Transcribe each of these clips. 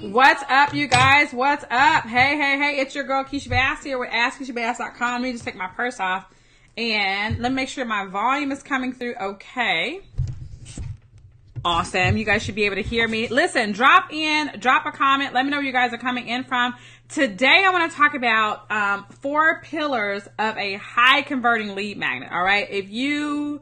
What's up, you guys? What's up? Hey, hey, hey, it's your girl Keysha Bass here with AskKeyshaBass.com. Let me just take my purse off and let me make sure my volume is coming through okay. Awesome. You guys should be able to hear me. Listen, drop in, drop a comment. Let me know where you guys are coming in from. Today, I want to talk about um, four pillars of a high converting lead magnet. All right. If you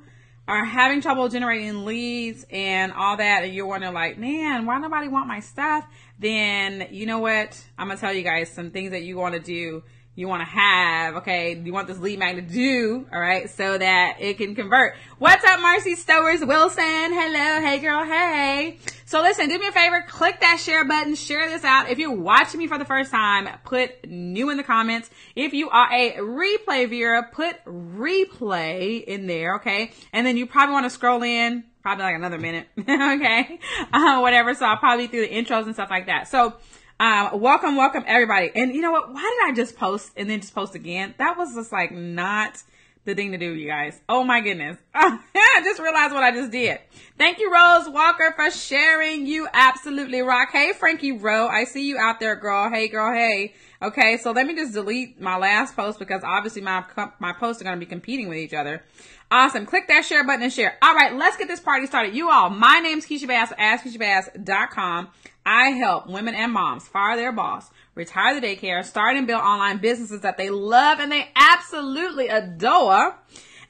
are having trouble generating leads and all that, and you're wondering, like, man, why nobody want my stuff? Then you know what? I'm gonna tell you guys some things that you want to do you want to have, okay, you want this lead magnet to do, all right, so that it can convert. What's up, Marcy Stowers Wilson? Hello, hey girl, hey. So listen, do me a favor, click that share button, share this out. If you're watching me for the first time, put new in the comments. If you are a replay viewer, put replay in there, okay? And then you probably want to scroll in, probably like another minute, okay? Uh, whatever, so I'll probably through the intros and stuff like that. So, um, welcome, welcome everybody. And you know what? Why did I just post and then just post again? That was just like not the thing to do, you guys. Oh my goodness. I just realized what I just did. Thank you, Rose Walker, for sharing. You absolutely rock. Hey, Frankie Rowe. I see you out there, girl. Hey, girl. Hey. Okay, so let me just delete my last post because obviously my my posts are going to be competing with each other. Awesome. Click that share button and share. All right, let's get this party started. You all, my name's Keysha Bass, AskKeyshaBass.com. I help women and moms fire their boss, retire the daycare, start and build online businesses that they love and they absolutely adore.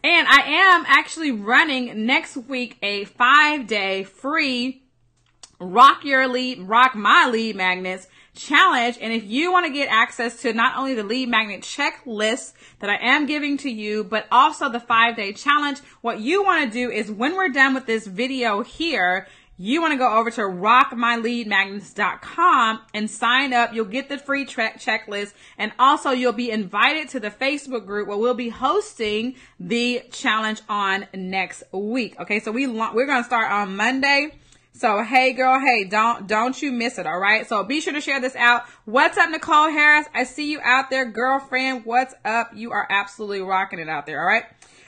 And I am actually running next week a five day free rock your lead, rock my lead magnets challenge. And if you want to get access to not only the lead magnet checklist that I am giving to you, but also the five day challenge, what you want to do is when we're done with this video here, you want to go over to rockmyleadmagnets.com and sign up. You'll get the free track checklist and also you'll be invited to the Facebook group where we'll be hosting the challenge on next week. Okay. So we, we're going to start on Monday. So hey girl, hey, don't don't you miss it, all right? So be sure to share this out. What's up, Nicole Harris? I see you out there, girlfriend. What's up? You are absolutely rocking it out there, all right?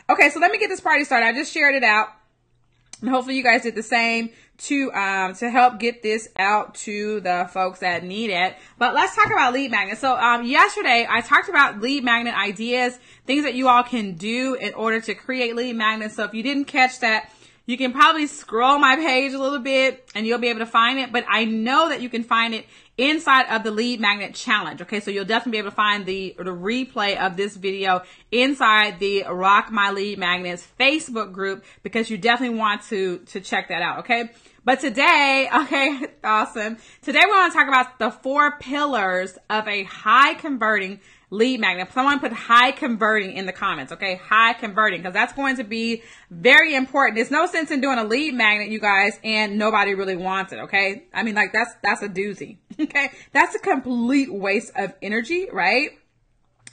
Okay, so let me get this party started. I just shared it out. And hopefully you guys did the same to um to help get this out to the folks that need it. But let's talk about lead magnets. So um yesterday I talked about lead magnet ideas, things that you all can do in order to create lead magnets. So if you didn't catch that, you can probably scroll my page a little bit and you'll be able to find it, but I know that you can find it inside of the lead magnet challenge. Okay. So you'll definitely be able to find the, the replay of this video inside the Rock My Lead Magnets Facebook group because you definitely want to, to check that out. Okay. But today, okay, awesome. Today we want to talk about the four pillars of a high converting lead magnet. Someone put high converting in the comments, okay? High converting, because that's going to be very important. There's no sense in doing a lead magnet, you guys, and nobody really wants it, okay? I mean, like, that's, that's a doozy, okay? That's a complete waste of energy, right?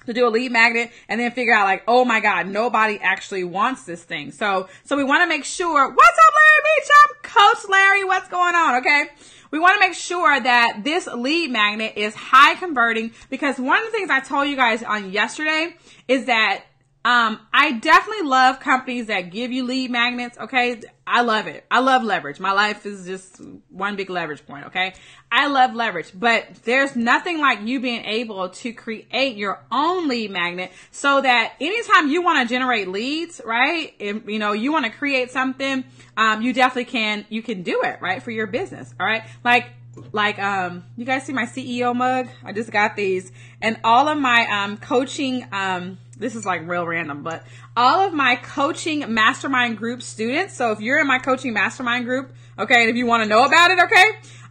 to do a lead magnet and then figure out like, oh my God, nobody actually wants this thing. So, so we want to make sure, what's up, Larry Beach? I'm Coach Larry. What's going on? Okay. We want to make sure that this lead magnet is high converting because one of the things I told you guys on yesterday is that um, I definitely love companies that give you lead magnets. Okay. I love it. I love leverage. My life is just one big leverage point. Okay. I love leverage, but there's nothing like you being able to create your own lead magnet so that anytime you want to generate leads, right? If, you know, you want to create something, um, you definitely can, you can do it, right? For your business. All right. Like, like um you guys see my CEO mug? I just got these and all of my um coaching um this is like real random, but all of my coaching mastermind group students. So if you're in my coaching mastermind group, okay, and if you want to know about it, okay,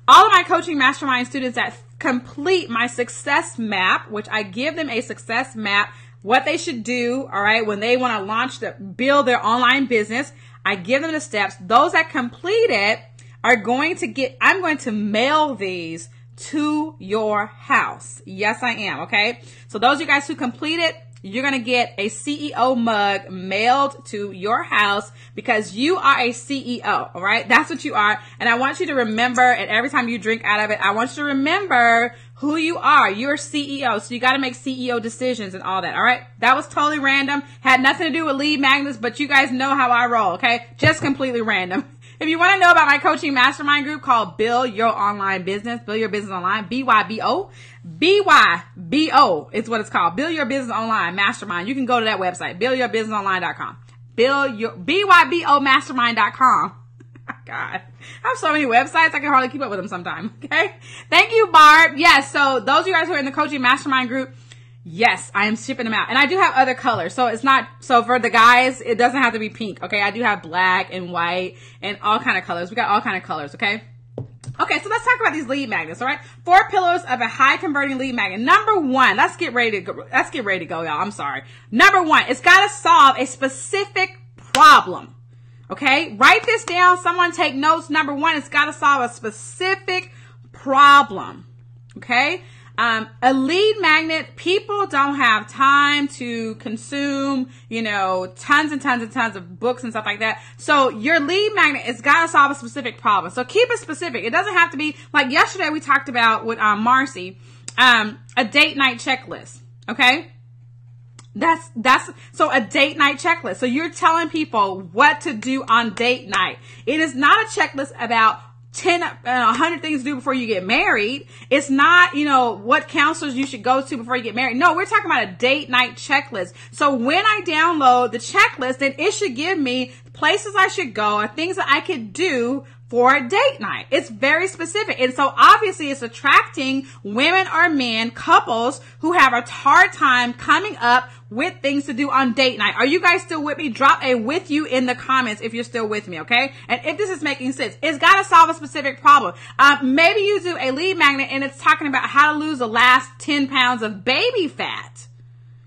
all of my coaching mastermind students that complete my success map, which I give them a success map, what they should do, all right, when they want to launch the build their online business, I give them the steps. Those that complete it are going to get, I'm going to mail these to your house. Yes, I am. Okay. So those you guys who complete it, you're going to get a CEO mug mailed to your house because you are a CEO. All right. That's what you are. And I want you to remember, and every time you drink out of it, I want you to remember who you are. You're CEO. So you got to make CEO decisions and all that. All right. That was totally random. Had nothing to do with lead magnets, but you guys know how I roll. Okay. Just completely random. if you want to know about my coaching mastermind group called Build Your Online Business, Build Your Business Online, B-Y-B-O, B-Y-B-O is what it's called. Build Your Business Online Mastermind. You can go to that website, buildyourbusinessonline.com. Build your, B-Y-B-O mastermind.com. God, I have so many websites, I can hardly keep up with them sometimes. Okay. Thank you, Barb. Yes. So those of you guys who are in the coaching mastermind group, Yes, I am shipping them out. And I do have other colors. So it's not, so for the guys, it doesn't have to be pink. Okay. I do have black and white and all kind of colors. We got all kind of colors. Okay. Okay, so let's talk about these lead magnets, all right? Four pillars of a high converting lead magnet. Number one, let's get ready to go. Let's get ready to go, y'all. I'm sorry. Number one, it's got to solve a specific problem. Okay, write this down. Someone take notes. Number one, it's got to solve a specific problem. Okay, um, a lead magnet, people don't have time to consume, you know, tons and tons and tons of books and stuff like that. So your lead magnet has got to solve a specific problem. So keep it specific. It doesn't have to be like yesterday we talked about with um, Marcy, um, a date night checklist. Okay. That's that's so a date night checklist. So you're telling people what to do on date night. It is not a checklist about 10, uh, 100 things to do before you get married. It's not, you know, what counselors you should go to before you get married. No, we're talking about a date night checklist. So when I download the checklist, then it should give me places I should go or things that I could do for a date night. It's very specific. And so obviously it's attracting women or men, couples who have a hard time coming up with things to do on date night. Are you guys still with me? Drop a with you in the comments if you're still with me, okay? And if this is making sense, it's got to solve a specific problem. Uh, maybe you do a lead magnet and it's talking about how to lose the last 10 pounds of baby fat.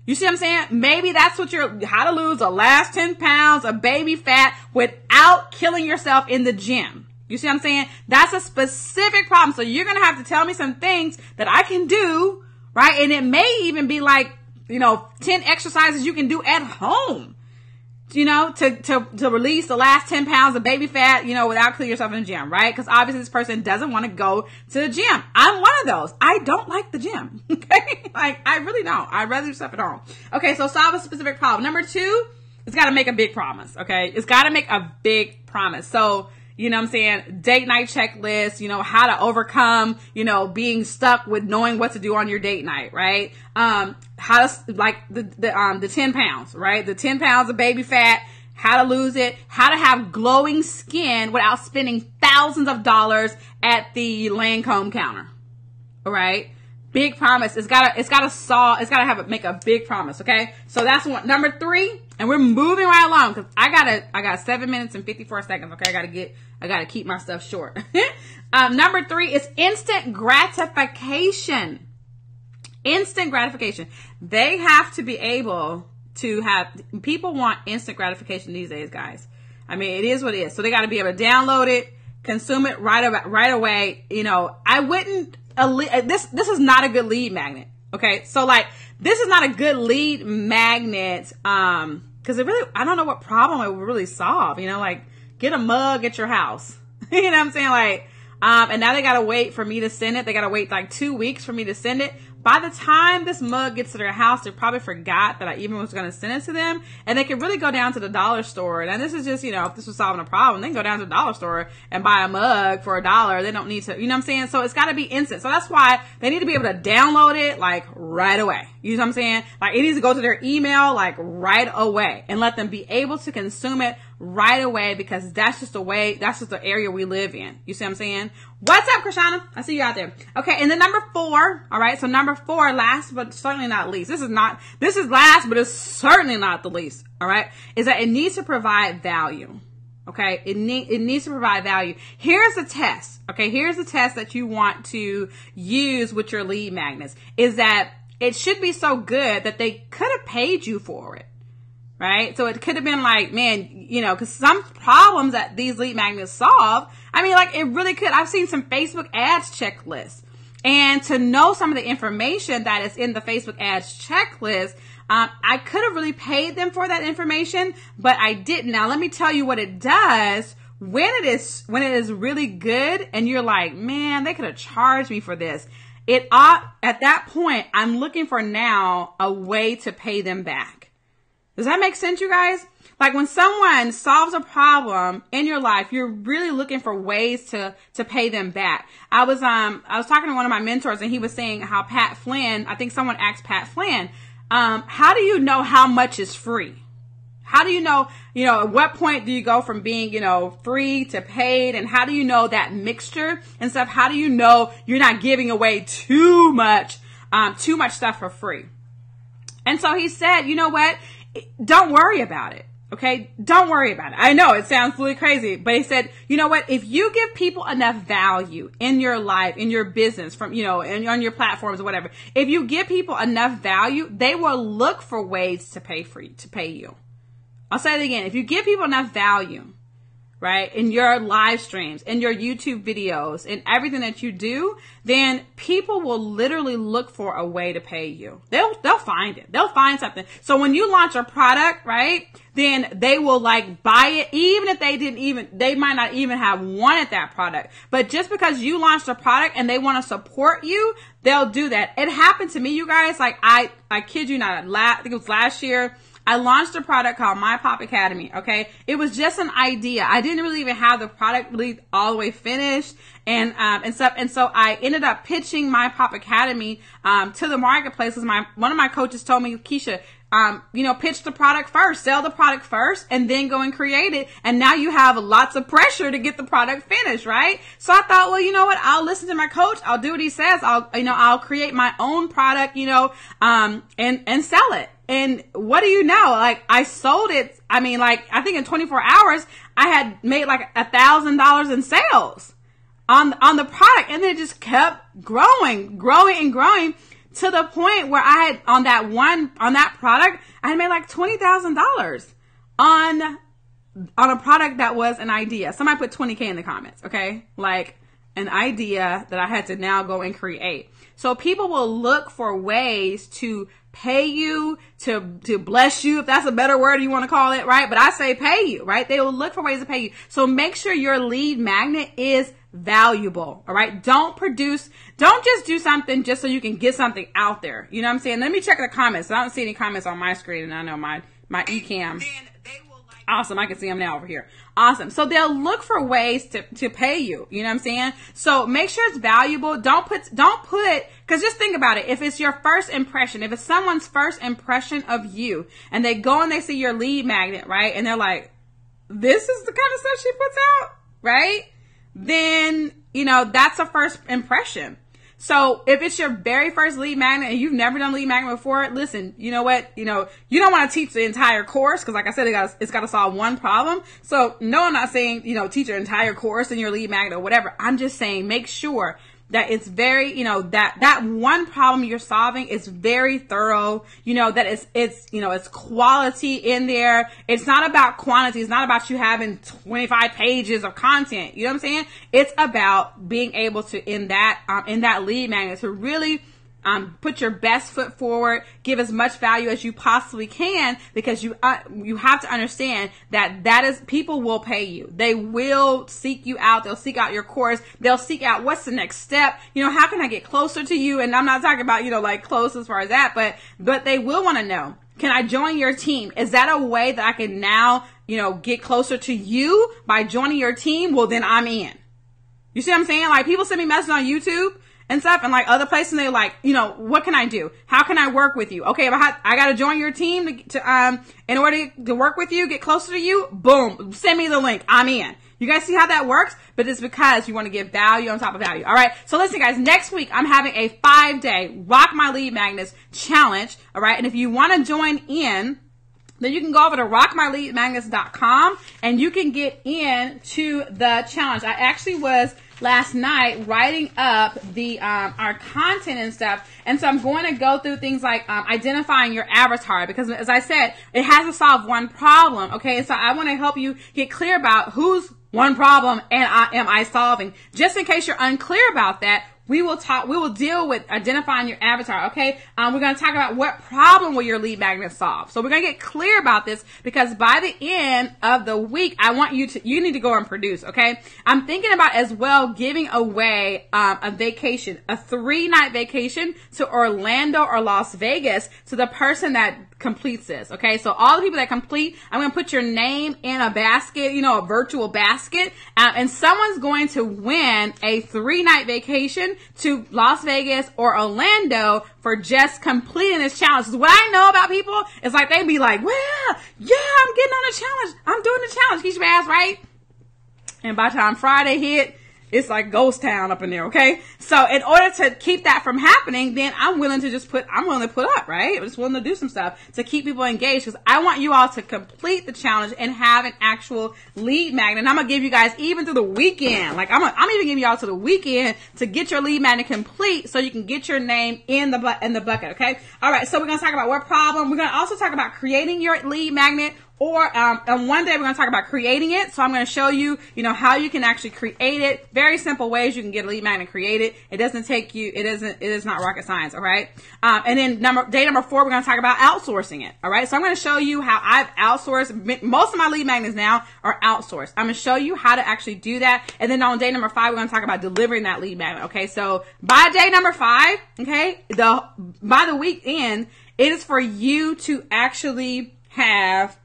You see what I'm saying? Maybe that's what you're, how to lose the last 10 pounds of baby fat without killing yourself in the gym. You see what I'm saying? That's a specific problem. So you're going to have to tell me some things that I can do, right? And it may even be like, you know, 10 exercises you can do at home, you know, to, to, to release the last 10 pounds of baby fat, you know, without killing yourself in the gym, right? Because obviously this person doesn't want to go to the gym. I'm one of those. I don't like the gym. Okay. like I really don't. I'd rather do stuff at home. Okay. So solve a specific problem. Number two, it's got to make a big promise. Okay. It's got to make a big promise. So, you know what I'm saying? Date night checklist, you know, how to overcome, you know, being stuck with knowing what to do on your date night, right? Um, how to, like the, the, um, the 10 pounds, right? The 10 pounds of baby fat, how to lose it, how to have glowing skin without spending thousands of dollars at the Lancome counter. All right. Big promise. It's gotta, it's gotta saw, it's gotta have, a, make a big promise. Okay. So that's one. Number three, and we're moving right along because I gotta, I got seven minutes and 54 seconds. Okay. I gotta get, I gotta keep my stuff short. um, number three is instant gratification. Instant gratification. They have to be able to have, people want instant gratification these days, guys. I mean, it is what it is. So they got to be able to download it, consume it right, right away. You know, I wouldn't a this this is not a good lead magnet. Okay, so like this is not a good lead magnet um because it really I don't know what problem it would really solve. You know, like get a mug at your house. you know what I'm saying? Like um and now they gotta wait for me to send it. They gotta wait like two weeks for me to send it by the time this mug gets to their house, they probably forgot that I even was to send it to them. And they could really go down to the dollar store. And this is just, you know, if this was solving a problem, they can go down to the dollar store and buy a mug for a dollar. They don't need to, you know what I'm saying? So it's got to be instant. So that's why they need to be able to download it like right away. You know what I'm saying? Like it needs to go to their email like right away and let them be able to consume it right away because that's just the way, that's just the area we live in. You see what I'm saying? What's up, Krishana? I see you out there. Okay, and then number four, all right, so number four, last but certainly not least. This is not, this is last, but it's certainly not the least, all right, is that it needs to provide value. Okay, it, need, it needs to provide value. Here's a test. Okay, here's a test that you want to use with your lead magnets is that it should be so good that they could have paid you for it right? So it could have been like, man, you know, because some problems that these lead magnets solve, I mean, like it really could. I've seen some Facebook ads checklists. And to know some of the information that is in the Facebook ads checklist, um, I could have really paid them for that information, but I didn't. Now, let me tell you what it does when it is when it is really good, and you're like, man, they could have charged me for this. It ought at that point, I'm looking for now a way to pay them back Does that make sense, you guys? Like when someone solves a problem in your life, you're really looking for ways to to pay them back. I was um I was talking to one of my mentors and he was saying how Pat Flynn, I think someone asked Pat Flynn, um, how do you know how much is free? How do you know, you know, at what point do you go from being, you know, free to paid? And how do you know that mixture and stuff? How do you know you're not giving away too much, um, too much stuff for free? And so he said, you know what? Don't worry about it. Okay. Don't worry about it. I know it sounds really crazy, but he said, you know what? If you give people enough value in your life, in your business, from, you know, and on your platforms or whatever, if you give people enough value, they will look for ways to pay for you, to pay you. I'll say it again. If you give people enough value, right, in your live streams, in your YouTube videos, in everything that you do, then people will literally look for a way to pay you. They'll, they'll find it. They'll find something. So when you launch a product, right, then they will like buy it, even if they didn't even, they might not even have wanted that product. But just because you launched a product and they want to support you, they'll do that. It happened to me, you guys. Like I, I kid you not, I think it was last year. I launched a product called My Pop Academy. Okay. It was just an idea. I didn't really even have the product really all the way finished and, um, and stuff. And so I ended up pitching My Pop Academy, um, to the marketplace because my, one of my coaches told me, Keysha, um, you know, pitch the product first, sell the product first, and then go and create it. And now you have lots of pressure to get the product finished, right? So I thought, well, you know what? I'll listen to my coach. I'll do what he says. I'll, you know, I'll create my own product, you know, um, and, and sell it. And what do you know? Like I sold it. I mean, like I think in 24 hours, I had made like a thousand dollars in sales on, on the product. And then it just kept growing, growing and growing to the point where I had on that one, on that product, I had made like $20,000 on, on a product that was an idea. Somebody put 20K in the comments. Okay. Like an idea that I had to now go and create. So people will look for ways to pay you, to, to bless you, if that's a better word you want to call it, right? But I say pay you, right? They will look for ways to pay you. So make sure your lead magnet is valuable. All right. Don't produce, don't just do something just so you can get something out there. You know what I'm saying? Let me check the comments. I don't see any comments on my screen and I know my, my eCam. Awesome. I can see them now over here. Awesome. So they'll look for ways to, to pay you. You know what I'm saying? So make sure it's valuable. Don't put, don't put, cause just think about it. If it's your first impression, if it's someone's first impression of you and they go and they see your lead magnet, right? And they're like, this is the kind of stuff she puts out, right? Then, you know, that's a first impression. So if it's your very first lead magnet and you've never done lead magnet before, listen, you know what? You know, you don't want to teach the entire course because like I said, it got, it's got to solve one problem. So no, I'm not saying, you know, teach your entire course in your lead magnet or whatever. I'm just saying make sure that it's very, you know, that, that one problem you're solving is very thorough, you know, that it's, it's, you know, it's quality in there. It's not about quantity. It's not about you having 25 pages of content. You know what I'm saying? It's about being able to, in that, um, in that lead magnet to really um, put your best foot forward, give as much value as you possibly can because you uh, you have to understand that that is people will pay you. They will seek you out. They'll seek out your course. They'll seek out what's the next step. You know, how can I get closer to you? And I'm not talking about you know like close as far as that, but but they will want to know. Can I join your team? Is that a way that I can now you know get closer to you by joining your team? Well, then I'm in. You see what I'm saying? Like people send me messages on YouTube and stuff and like other places and they're like, you know, what can I do? How can I work with you? Okay, I, I got to join your team to, to, um, in order to work with you, get closer to you. Boom. Send me the link. I'm in. You guys see how that works? But it's because you want to give value on top of value. All right. So listen, guys, next week I'm having a five day rock my lead magnets challenge. All right. And if you want to join in, then you can go over to rockmyleadmagnets.com and you can get in to the challenge. I actually was last night writing up the um, our content and stuff. And so I'm going to go through things like um, identifying your avatar because, as I said, it has to solve one problem. Okay, so I want to help you get clear about who's one problem and I, am I solving. Just in case you're unclear about that, we will talk, we will deal with identifying your avatar. Okay. Um, we're going to talk about what problem will your lead magnet solve. So we're going to get clear about this because by the end of the week, I want you to, you need to go and produce. Okay. I'm thinking about as well giving away, um, a vacation, a three night vacation to Orlando or Las Vegas to the person that completes this. Okay. So all the people that complete, I'm going to put your name in a basket, you know, a virtual basket, um, and someone's going to win a three night vacation to Las Vegas or Orlando for just completing this challenge. What I know about people is like they'd be like, well, yeah, I'm getting on a challenge. I'm doing the challenge. Keep your ass right. And by the time Friday hit, it's like ghost town up in there, okay? So in order to keep that from happening, then I'm willing to just put, I'm willing to put up, right? I'm just willing to do some stuff to keep people engaged because I want you all to complete the challenge and have an actual lead magnet. And I'm gonna give you guys even through the weekend, like I'm, gonna, I'm even giving y'all to the weekend to get your lead magnet complete so you can get your name in the bu- in the bucket, okay? All right, so we're gonna talk about what problem. We're gonna also talk about creating your lead magnet or um, and one day we're going to talk about creating it. So I'm going to show you, you know, how you can actually create it. Very simple ways you can get a lead magnet created. It It doesn't take you. It isn't. It is not rocket science. All right. Um, and then number day number four, we're going to talk about outsourcing it. All right. So I'm going to show you how I've outsourced most of my lead magnets now are outsourced. I'm going to show you how to actually do that. And then on day number five, we're going to talk about delivering that lead magnet. Okay. So by day number five, okay, the by the weekend, it is for you to actually have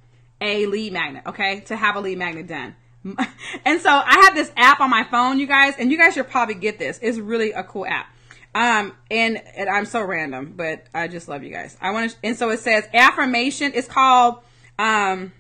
a lead magnet, okay? To have a lead magnet done. and so I have this app on my phone, you guys, and you guys should probably get this. It's really a cool app. Um, and, and I'm so random, but I just love you guys. I want to, and so it says affirmation. It's called, um,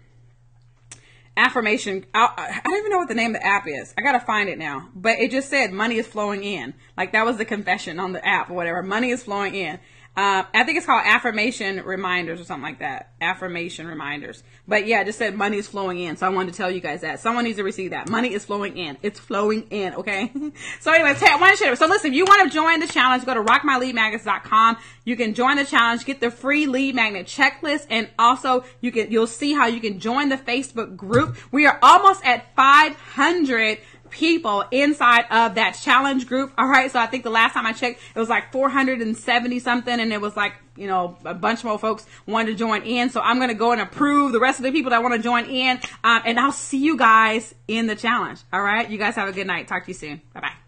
affirmation. I, I, don't even know what the name of the app is. I gotta find it now. But it just said money is flowing in. Like that was the confession on the app or whatever. Money is flowing in. Uh, I think it's called affirmation reminders or something like that. Affirmation reminders. But yeah, just said money is flowing in. So I wanted to tell you guys that. Someone needs to receive that. Money is flowing in. It's flowing in, okay? so anyway, want to share. So listen, if you want to join the challenge, go to rockmyleadmagnets.com. You can join the challenge, get the free lead magnet checklist, and also you can, you'll see how you can join the Facebook group. We are almost at 500 people inside of that challenge group. All right. So I think the last time I checked, it was like 470 something. And it was like, you know, a bunch more folks wanted to join in. So I'm going to go and approve the rest of the people that want to join in. Um, and I'll see you guys in the challenge. All right. You guys have a good night. Talk to you soon. Bye bye.